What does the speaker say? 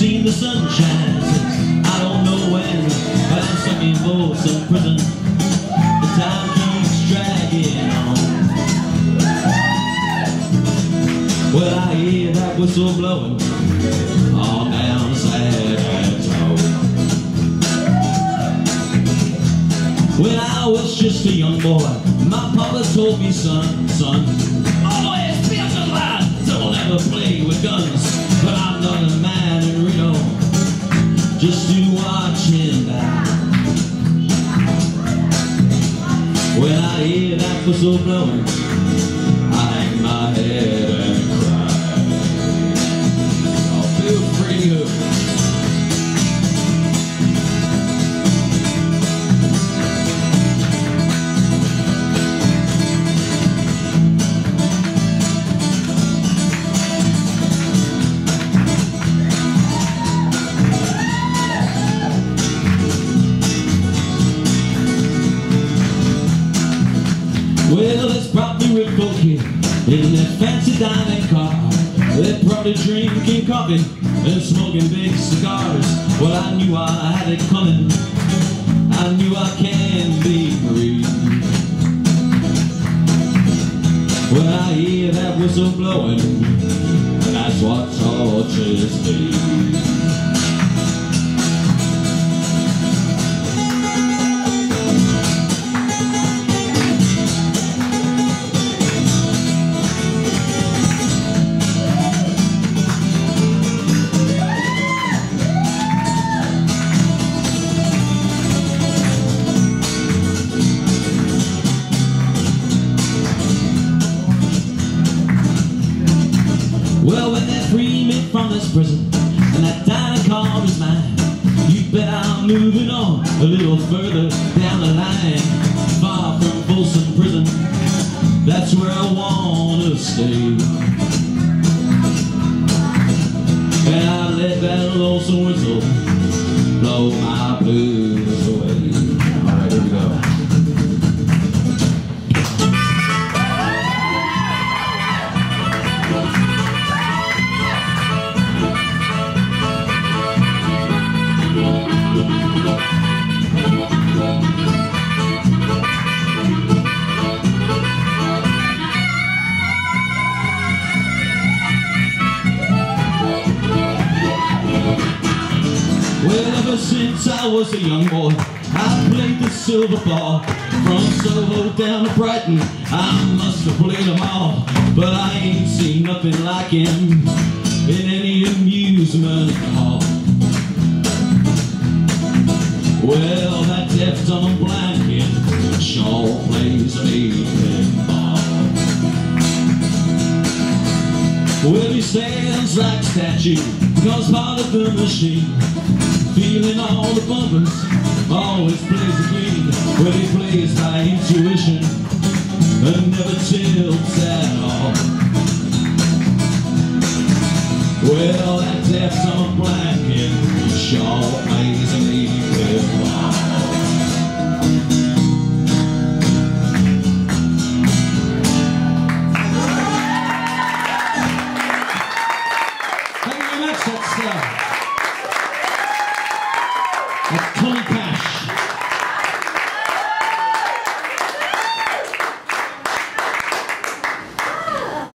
see the sunshine since I don't know when. But I'm stuck in Folsom Prison. The time keeps dragging on. Well, I hear that whistle blowing All down Sad Road. When I was just a young boy. My papa told me, son, son Don't play with guns But I'm not a man in Reno. Just watch him die When I hear that whistle blowing Well, it's probably Bulky in that fancy dining car. They're probably drinking coffee and smoking big cigars. Well, I knew I had it coming. I knew I can be free. When I hear that whistle blowing, that's what torches me. Well, when they free me from this prison and that dining car is mine, you bet I'm moving on a little further down the line, far from Folsom Prison. That's where I wanna stay. And I let that lonesome whistle blow my blues ever since I was a young boy, I played the silver ball. From Soho down to Brighton, I must have played them all. But I ain't seen nothing like him in any amusement hall. Well, that deaf-dumb blanket sure plays a evening ball. Well, he stands like a statue, part of the machine. Feeling all the bumpers, always plays the clean. Well, he plays by intuition, and never tilts at all. Cash.